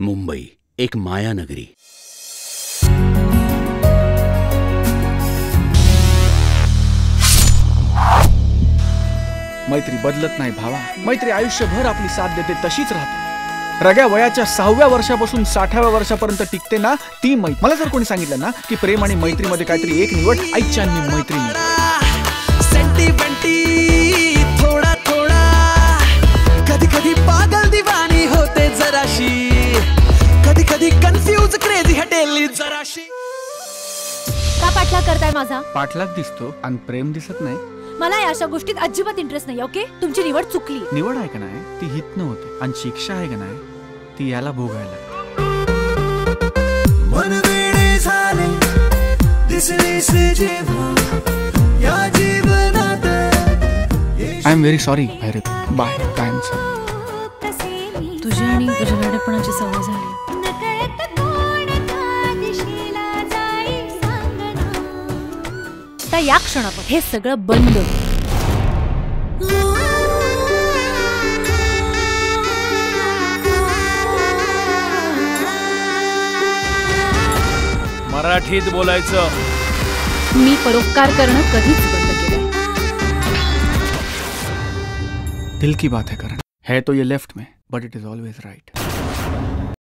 मुंबई एक मायानगरी मैत्री बदलत नाही भावा. मैत्री आयुष्यभर आपली साथ देते तशीच राहते. रग्या वयाच्या सहाव्या वर्षापासून साठाव्या वर्षापर्यंत टिकते ना ती मै मला जर कोणी सांगितलं ना की प्रेम आणि मैत्रीमध्ये काहीतरी एक निवड आईच्या मैत्री निवड. कधी कन्फ्यूज क्रेझी हटेली जराशी. का पाठलाग करताय माझा? पाठलाग दिसतो आणि प्रेम दिसत नाही. मला या अशा गोष्टीत अजिबात इंटरेस्ट नाही ओके तुमची निवड चुकली. निवड आहे का नाही? ती हितनं होते. आणि शिक्षा आहे का नाही? ती याला भोगायला आय एम व्हेरी सॉरी भैरत बाय तुझी आणि रडापणाची सवय झाली. आता या क्षणावर हे सगळं बंद. मराठीत बोलायचं. मी परोपकार करणं कधीच बंद केलं दिल की बात है करण। है तो ये लेफ़्ट में but it is always right